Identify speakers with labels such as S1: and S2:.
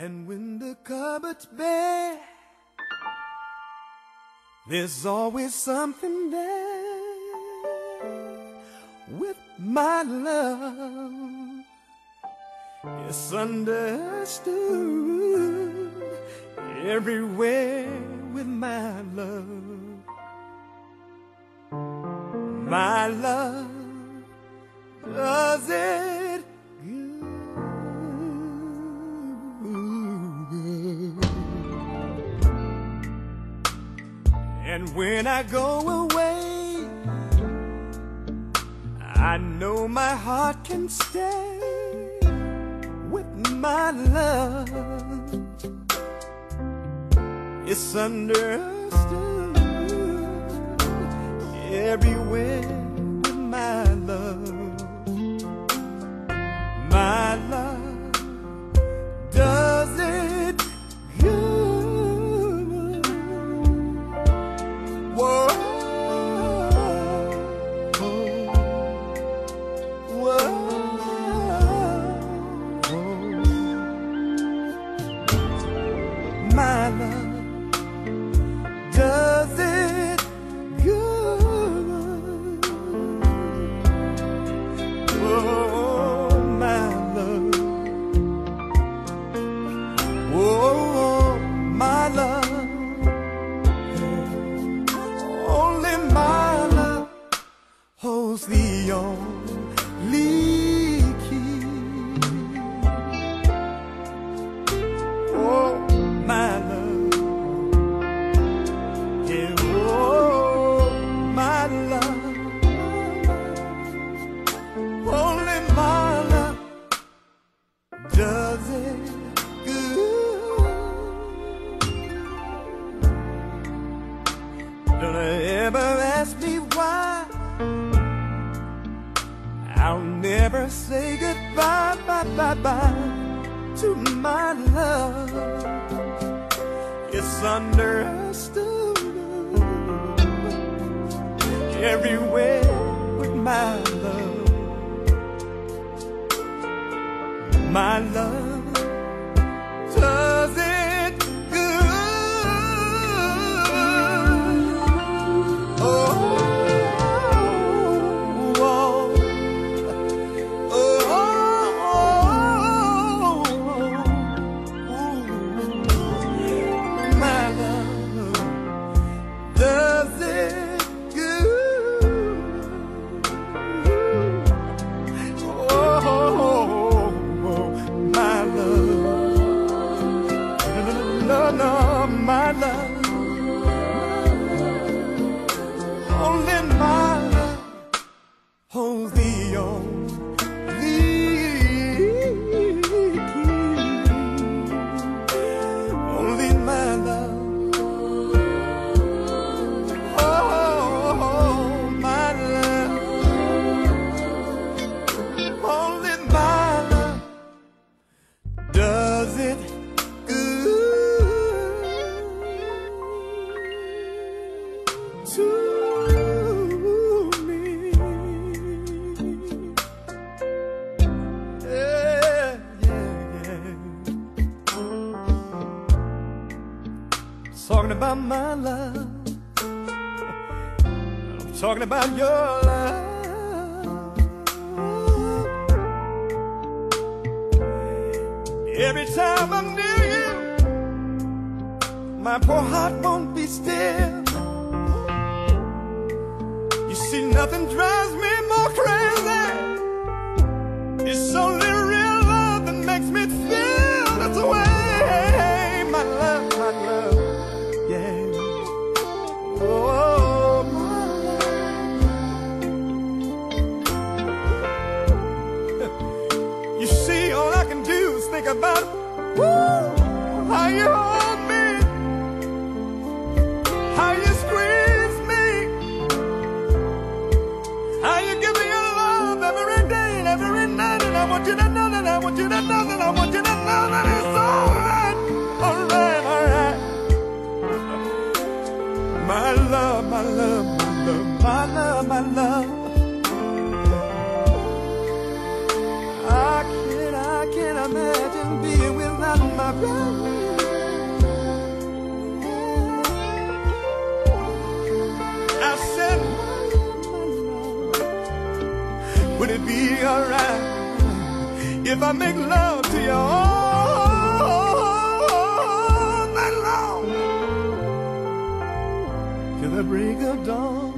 S1: And when the cupboard's bare, there's always something there with my love. It's understood everywhere with my love. My love does it And when I go away, I know my heart can stay with my love. It's understood Don't ever ask me why. I'll never say goodbye, bye, bye, bye to my love. It's understood everywhere with my love. My love Talking about my love. I'm talking about your love. Every time I'm near you, my poor heart won't be still. You see, nothing drives me woo, how you hold me, how you squeeze me, how you give me your love every day and every night. And I want you to know that I want you to know that I want you to know that it's alright, alright, alright. My love, my love, my love, my love, my love. if I make love to you all night long till the break of dawn.